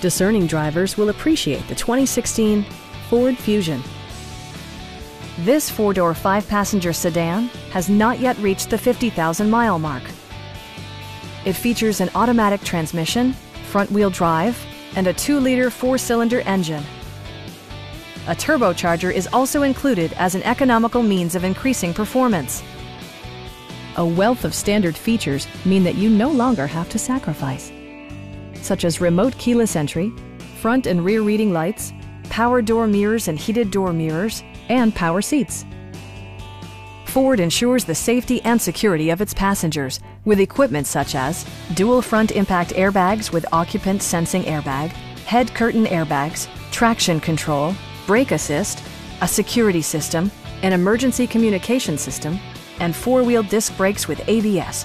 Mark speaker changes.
Speaker 1: Discerning drivers will appreciate the 2016 Ford Fusion. This four-door, five-passenger sedan has not yet reached the 50,000 mile mark. It features an automatic transmission, front-wheel drive, and a 2-liter four-cylinder engine. A turbocharger is also included as an economical means of increasing performance. A wealth of standard features mean that you no longer have to sacrifice, such as remote keyless entry, front and rear reading lights, power door mirrors and heated door mirrors, and power seats. Ford ensures the safety and security of its passengers with equipment such as dual front impact airbags with occupant sensing airbag, head curtain airbags, traction control, brake assist, a security system, an emergency communication system, and four-wheel disc brakes with ABS.